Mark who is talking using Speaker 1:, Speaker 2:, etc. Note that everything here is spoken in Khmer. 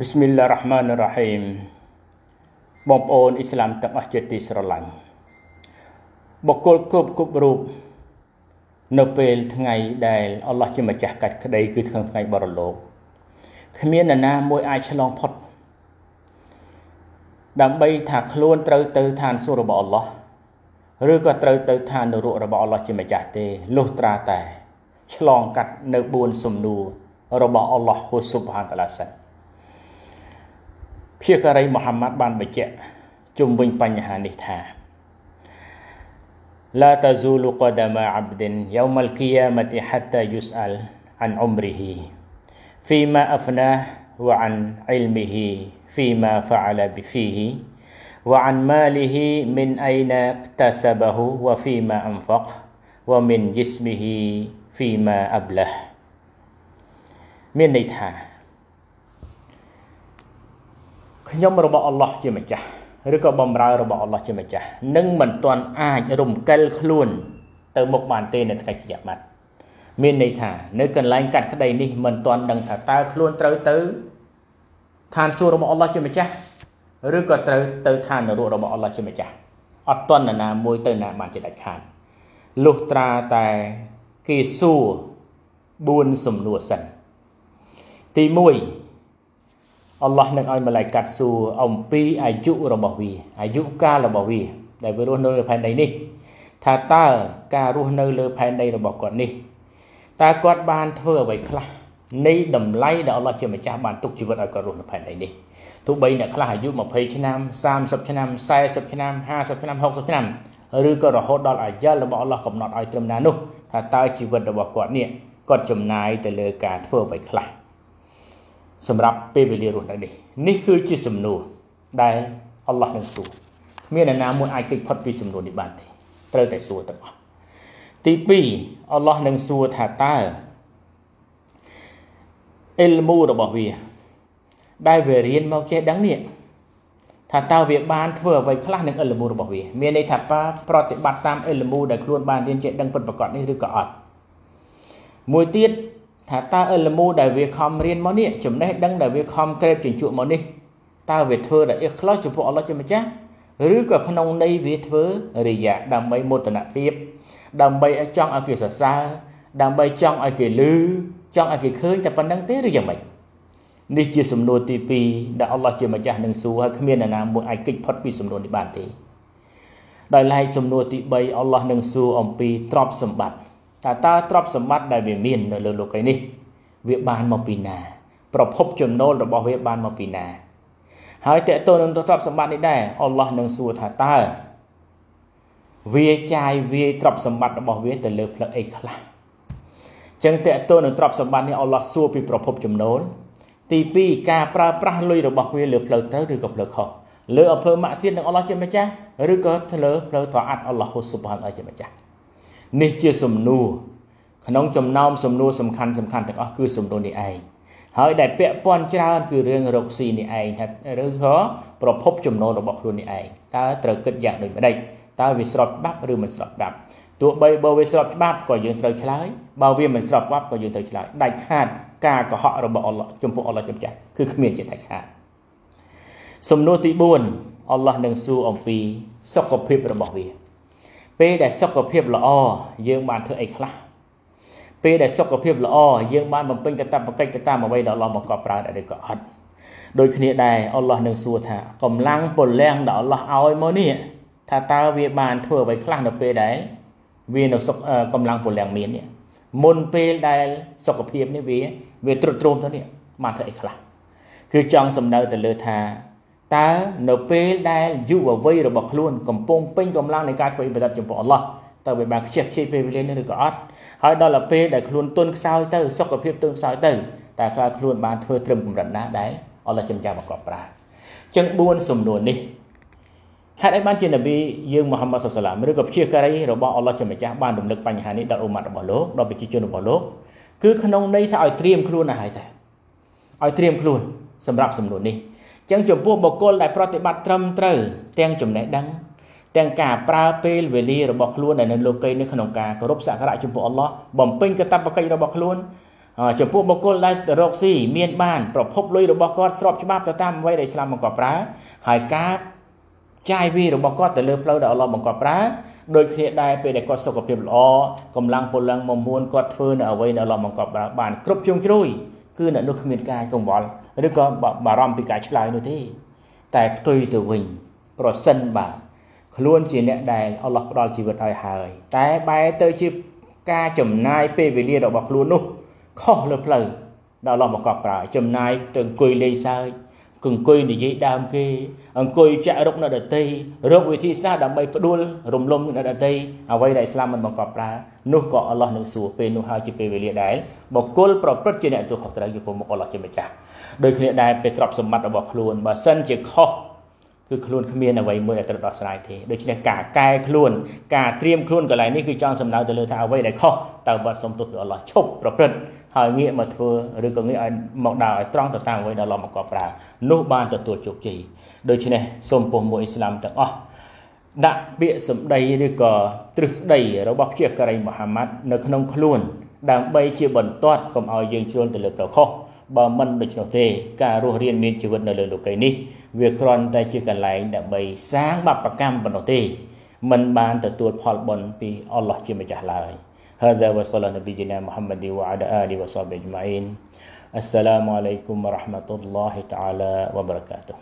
Speaker 1: បិស្មិលឡារ៉ាហ្មានរ៉ាហ៊ីមបងប្អូនអ៊ីស្លាមទាំងអស់ជាទីស្រឡាញ់បុគ្គលគ្រប់គ្រប់រូបនៅពេលថ្ងៃដែលអល់ឡោះជាម្ចាស់កាត់ក្តីគឺក្នុងថ្ងៃបរលោកគ្មាននរណាមួយអាចឆ្លងផុតដើម្បីថាខ្លួនត្រូវទៅឋានសួគ៌របស់អល់ឡោះឬក៏ត្រូវទៅឋាននរករបស់អល់ឡោះជាម្ចាស់ទេលុះត្រាតែ ឆ្លងកាត់នៅ4សំណួររបស់អល់ឡោះហ៊ូស៊ុបហានតាឡាសិន ភាការីមូហាម៉ាត់បានបញ្ជាក់ជុំវិញបញ្ហានេះថា لا تزول قدم عبد يوم القيامة حتى يسأل عن عمره فيما أفناه وعن علمه فيما فعل فيه وعن ماله من أين اكتسبه وفيما أنفق ومن جسمه فيما أبله មានន័យថា ខ្ញុំរបស់អល់ឡោះជាម្ចាស់ឬក៏បំរើរបស់អល់ឡោះជាម្ចាស់នឹងមិនទាន់អាចរំកិលខ្លួន ទៅមុខបានទេនៅថ្ងៃជាម៉ាត់មានន័យថានៅកន្លែងកាត់ក្តីនេះមិនទាន់ដឹងថាតើខ្លួនត្រូវទៅឋានសួគ៌របស់អល់ឡោះជាម្ចាស់ឬក៏ត្រូវទៅឋាននរករបស់អល់ឡោះជាម្ចាស់អត់ទាន់ណាមួយទៅណាបានជាដាច់ខាតលុះត្រាតែគេសួរ4សំណួរសិនទី1 អល់ឡោះនឹងឲ្យម៉ាឡៃកាត់សួរអំពីអាយុរបស់វាអាយុកាលរបស់វា ដែលវារស់នៅលើផែនដីនេះ ថាតើការរស់នៅលើផែនដីរបស់គាត់នេះតើគាត់បានធ្វើអ្វីខ្លះនៃតម្លៃដែលអល់ឡោះជាម្ចាស់បានទុកជីវិតឲ្យគាត់រស់នៅផែនដីនេះទោះបីអ្នកខ្លះអាយុ20ឆ្នាំ30ឆ្នាំ40ឆ្នាំ50ឆ្នាំ60ឆ្នាំឬក៏រហូតដល់អាយុរបស់អល់ឡោះកំណត់ឲ្យត្រឹមណានោះថាតើជីវិតរបស់គាត់នេះគាត់ចំណាយទៅលើការធ្វើអ្វីខ្លះ សម្រាប់ពេលវេលារស់នៅនេះនេះគឺជាសំណួរដែលអល់ឡោះនឹងសួរគ្មានអ្នកណាមួយអាចគេចផុតពីសំណួរនេះបានទេត្រូវតែសួរទាំងអស់ទី2អល់ឡោះនឹងសួរថាតើអ៊ីលមូរបស់វា ដែលវារៀនមកចេះដឹងនេះថាតើវាបានធ្វើអ្វីខ្លះនឹងអ៊ីលមូរបស់វាមានន័យថាប៉ាប្រតិបត្តិតាមអ៊ីលមូដែលខ្លួនបានរៀនចេះដឹងពិតប្រាកដនេះឬក៏អត់មួយទៀត ថាតើអិលមូដែលវាខំរៀនមកនេះចំណេះដឹងដែលវាខំក្រេបជញ្ជក់មកនេះតើវាធ្វើដោយអ៊ីខ្លោសចំពោះអល់ឡោះជាម្ចាស់ឬក៏ក្នុងន័យវាធ្វើរិយាដើម្បីមោទនភាពដើម្បីឲ្យចង់ឲ្យគេសរសើរដើម្បីចង់ឲ្យគេឮចង់ឲ្យគេឃើញតែប៉ុណ្្នឹងទេឬយ៉ាងម៉េចនេះជាសំណួរទី2ដែលអល់ឡោះជាម្ចាស់នឹងសួរហើយគ្មាននរណាមួយអាចគេចផុតពីសំណួរនេះបានទេដោយឡែកសំណួរទី3អល់ឡោះនឹងសួរអំពីទ្រព្យសម្បត្តិ តើតើទ្រព្យសម្បត្តិដែលវាមាននៅលើលោកីនេះ វាបានមកពីណា ប្រភពចំណូលរបស់វាបានមកពីណា ហើយតើតើនឹងទ្រព្យសម្បត្តិនេះដែរអល់ឡោះនឹងសួរថាតើវាចាយវាទ្រព្យសម្បត្តិរបស់វាទៅលើផ្លឹកអីខ្លះចឹងតើតើនឹងទ្រព្យសម្បត្តិនេះអល់ឡោះសួរពីប្រភពចំណូលទី2ការប្រើប្រាស់លុយរបស់វាលើផ្លូវត្រូវឬក៏ផ្លូវខុសលើអំពើម៉ាក់សៀតនឹងអល់ឡោះជាម្ចាស់ឬក៏លើផ្លូវតអាត់អល់ឡោះស៊ុបហានអល់ជាម្ចាស់ នេះជាសំណួរក្នុងចំណោមសំណួរសំខាន់សំខាន់ទាំងអស់គឺសំណួរនេះឯងហើយដែលពាក់ព័ន្ធច្រើនគឺរឿងរកស៊ីនេះឯងថាឬក៏ប្រភពចំណូលរបស់ខ្លួននេះឯងតើត្រូវគិតយ៉ាងដូចម្ដេចតើវាស្របច្បាប់ឬមិនស្របច្បាប់ទោះបីបើវាស្របច្បាប់ក៏យើងត្រូវឆ្លើយបើវាមិនស្របច្បាប់ក៏យើងត្រូវឆ្លើយដាច់ខាតការកុហករបស់អល់ឡោះចំពោះអល់ឡោះចំចាស់គឺគ្មានជាដាច់ខាតសំណួរទី4អល់ឡោះនឹងសួរអំពីសុខភាពរបស់វា ពេលដែលសុខភាពល្អយើងបានធ្វើអីខ្លះពេលដែលសុខភាពល្អយើងបានបំពេញកតបកិច្ចទៅតាមអ្វីដែលអល់ឡោះបង្កប់ប្រើដែរឬក៏អត់ដូចគ្នាដែរអល់ឡោះនឹងសួរថាកម្លាំងពលំដែលអល់ឡោះឲ្យមកនេះថាតើវាបានធ្វើអ្វីខ្លះនៅពេលដែលវានៅសុខកម្លាំងពលំមាននេះមុនពេលដែលសុខភាពនេះវាវាទ្រុឌទ្រោមទៅនេះបានធ្វើអីខ្លះគឺចង់សំដៅទៅលើថា តើនៅពេលដែលយុវវ័យរបស់ខ្លួនកំពុងពេញកម្លាំងនៃការធ្វើអ៊ីបាដតចំពោះអល់ឡោះតើវាបានខ្ជិះខ្ជាយពេលវេលានេះឬក៏អត់ហើយដល់ទៅពេលដែលខ្លួនទុនខ្សោយទៅសុខភាពទុនខ្សោយទៅតើខ្លះខ្លួនបានធ្វើត្រឹមកម្រិតណាដែលអល់ឡោះចំចាំបង្កប់ប្រើចឹង4សំណួរនេះហេតុអីបានជានប៊ីយើងមូហាម៉ាត់សុសឡាមឬក៏ព្យាការីរបស់អល់ឡោះជាម្ចាស់បានរំលឹកបញ្ហានេះដល់អ៊ុម៉ាត់របស់លោកដល់ប្រជាជនរបស់លោកគឺក្នុងន័យថាឲ្យត្រៀមខ្លួនណាស់ហើយតែឲ្យត្រៀមខ្លួនសម្រាប់សំណួរនេះ ចឹងចំពោះបុគ្គលដែលប្រតិបត្តិត្រឹមត្រូវទាំងចំណេះដឹងទាំងការប្រើពេលវេលារបស់ខ្លួនដែលនៅលោកីនេះក្នុងការគោរពសក្ការៈចំពោះអល់ឡោះបំពេញកាតព្វកិច្ចរបស់ខ្លួនចំពោះបុគ្គលដែលទៅរកស៊ីមានបានប្រភពលុយរបស់គាត់ស្របច្បាប់ទៅតាមអ្វីដែលឥស្លាមបង្កប់ប្រើហើយការចាយវារបស់គាត់ទៅលើផ្លូវដែលអល់ឡោះបង្កប់ប្រើដូចគ្នាដែរពេលដែលគាត់សុខភាពល្អកម្លាំងពលំមមួនគាត់ធ្វើនៅអ្វីដែលអល់ឡោះបង្កប់ប្រើបានគ្រប់ជ្រុងជ្រោយ គឺអ្នកនោះគ្មានការកង្វល់ឬក៏បារម្ភពីការឆ្លើយនោះទេ តែផ្ទុយទៅវិញ ប្រសិនបើខ្លួនជាអ្នកដែលអល់ឡោះផ្ដល់ជីវិតឲ្យហើយ តែបែរទៅជាការចំណាយពេលវេលារបស់ខ្លួននោះខុសលើផ្លូវដែលអល់ឡោះបង្កប់ប្រើចំណាយទៅអង្គុយលេងសើច អង្គុយនិយាយដើមគេ អង្គុយចាក់រុកនៅដតីរកវិធីសាស្ត្រដើម្បីផ្ដួលរំលំនៅដតីអ្វីដែលឥស្លាមមិនបង្កប់ប្រើនោះក៏អល់ឡោះនឹងសួរពេលនោះហើយជាពេលវេលាដែលបុគ្គលប្រព្រឹត្តជាអ្នកទោសខុសត្រូវចំពោះមុខអល់ឡោះជាម្ចាស់ដូចគ្នាដែរពេលទ្រព្យសម្បត្តិរបស់ខ្លួនបើសិនជាខុសគឺខ្លួនគ្មានអ្វីមួយដែលត្រូវដោះស្រាយទេដូច្នេះការកែខ្លួនការត្រៀមខ្លួនកន្លែងនេះគឺចង់សំដៅទៅលើថាអ្វីដែលខុសតើបាត់សុំទោសពីអល់ឡោះឈប់ប្រព្រឹត្ត ហើយងាកមកធ្វើឬក៏ងាកឲ្យមកដើរឲ្យត្រង់ទៅតាមអ្វីដែលអល់ឡោះមកកប្រើនោះបានទទួលជោគជ័យដូច្នេះសូមពុះមួយអ៊ីស្លាមទាំងអស់ដាក់ពាក្យសម្ដីឬក៏ទ្រឹស្ដីរបស់ជាការីមូហាម៉ាត់នៅក្នុងខ្លួន ដើម្បីជាបន្ទាត់កុំឲ្យយើងជ្រុលទៅលើប្រខុសបើមិនដូច្នោះទេការរស់រានមានជីវិតនៅលើលោកីនេះវាគ្រាន់តែជាកន្លែងដើម្បីសាងបបកម្មប៉ុណ្ណោះទេមិនបានទទួលផលបុណ្យពីអល់ឡោះជាម្ចាស់ឡើយ هذا وصلى نبينا محمد وعلى آله وصحبه أجمعين السلام عليكم ورحمة الله تعالى وبركاته